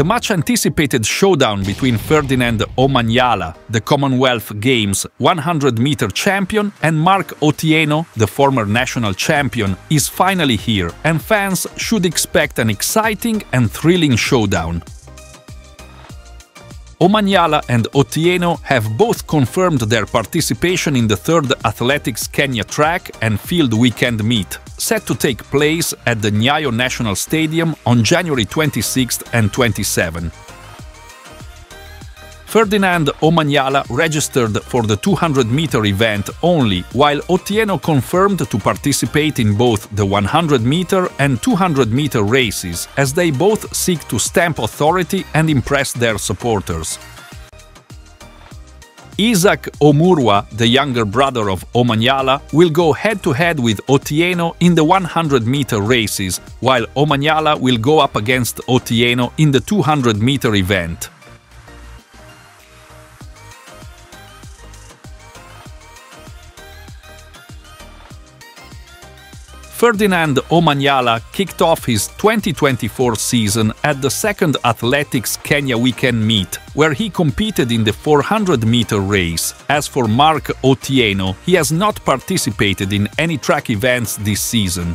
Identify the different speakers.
Speaker 1: The much anticipated showdown between Ferdinand Omanyala, the Commonwealth Games 100 meter champion, and Mark Otieno, the former national champion, is finally here, and fans should expect an exciting and thrilling showdown. Omanyala and Otieno have both confirmed their participation in the third Athletics Kenya track and field weekend meet, set to take place at the Nyayo National Stadium on January 26 and 27. Ferdinand Omanyala registered for the 200-meter event only, while Otieno confirmed to participate in both the 100-meter and 200-meter races, as they both seek to stamp authority and impress their supporters. Isaac Omurwa, the younger brother of Omanyala, will go head-to-head -head with Otieno in the 100-meter races, while Omanyala will go up against Otieno in the 200-meter event. Ferdinand Omanyala kicked off his 2024 season at the second Athletics Kenya weekend meet, where he competed in the 400-meter race. As for Mark Otieno, he has not participated in any track events this season.